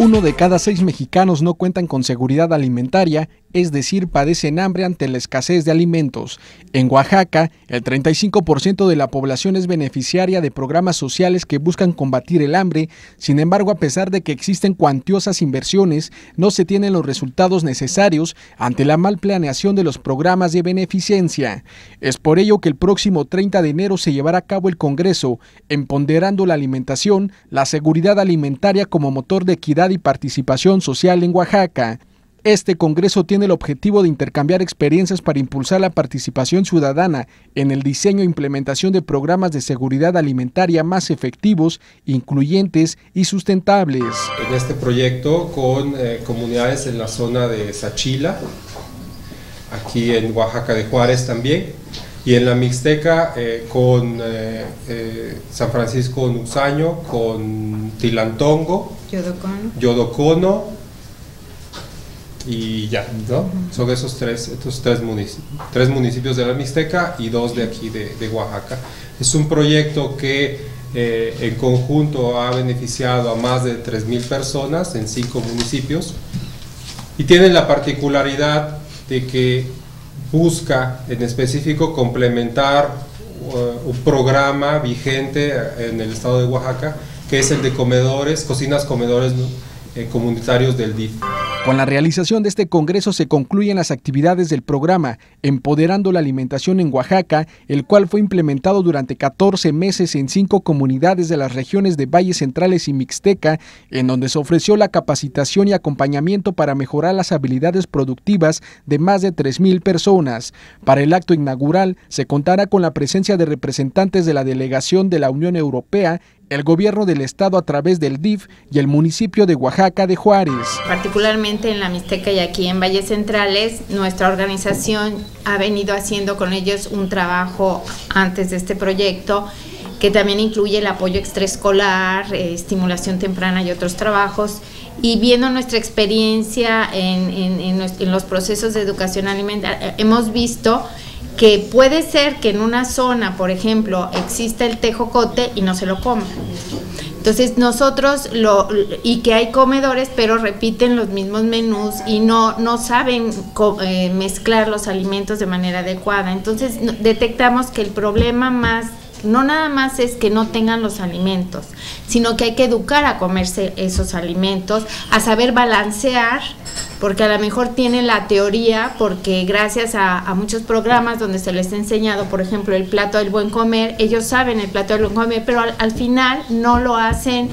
Uno de cada seis mexicanos no cuentan con seguridad alimentaria, es decir, padecen hambre ante la escasez de alimentos. En Oaxaca, el 35% de la población es beneficiaria de programas sociales que buscan combatir el hambre, sin embargo, a pesar de que existen cuantiosas inversiones, no se tienen los resultados necesarios ante la mal planeación de los programas de beneficencia. Es por ello que el próximo 30 de enero se llevará a cabo el Congreso, empoderando la alimentación, la seguridad alimentaria como motor de equidad y participación social en Oaxaca. Este Congreso tiene el objetivo de intercambiar experiencias para impulsar la participación ciudadana en el diseño e implementación de programas de seguridad alimentaria más efectivos, incluyentes y sustentables. En este proyecto con eh, comunidades en la zona de Sachila, aquí en Oaxaca de Juárez también, y en la Mixteca eh, con eh, eh, San Francisco Nusaño, con Tilantongo, Yodocono, Yodocono y ya, ¿no? Son esos tres, estos tres municipios, tres municipios de la Mixteca y dos de aquí de, Oaxaca. Es un proyecto que en conjunto ha beneficiado a más de 3.000 personas en cinco municipios y tiene la particularidad de que busca en específico complementar uh, un programa vigente en el estado de Oaxaca, que es el de comedores, cocinas comedores eh, comunitarios del DIF. Con la realización de este congreso se concluyen las actividades del programa Empoderando la Alimentación en Oaxaca, el cual fue implementado durante 14 meses en cinco comunidades de las regiones de Valles Centrales y Mixteca, en donde se ofreció la capacitación y acompañamiento para mejorar las habilidades productivas de más de 3.000 personas. Para el acto inaugural se contará con la presencia de representantes de la delegación de la Unión Europea el gobierno del estado a través del DIF y el municipio de Oaxaca de Juárez. Particularmente en la Mixteca y aquí en Valles Centrales, nuestra organización ha venido haciendo con ellos un trabajo antes de este proyecto que también incluye el apoyo extraescolar, eh, estimulación temprana y otros trabajos. Y viendo nuestra experiencia en, en los procesos de educación alimentaria, hemos visto que puede ser que en una zona, por ejemplo, exista el tejocote y no se lo coma. Entonces nosotros lo y que hay comedores pero repiten los mismos menús y no no saben eh, mezclar los alimentos de manera adecuada. Entonces detectamos que el problema más no nada más es que no tengan los alimentos, sino que hay que educar a comerse esos alimentos, a saber balancear porque a lo mejor tienen la teoría, porque gracias a, muchos programas donde se les ha enseñado, por ejemplo, el plato del buen comer, ellos saben el plato del buen comer, pero al, final no lo hacen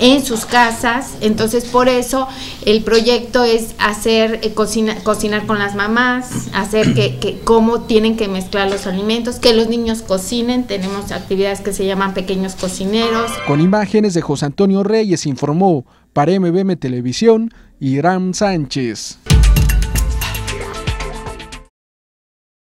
en sus casas, entonces por eso el proyecto es hacer eh, cocinar con las mamás, hacer que, que cómo tienen que mezclar los alimentos, que los niños cocinen, tenemos actividades que se llaman pequeños cocineros. Con imágenes de José Antonio Reyes informó para MBM Televisión, Irán Sánchez.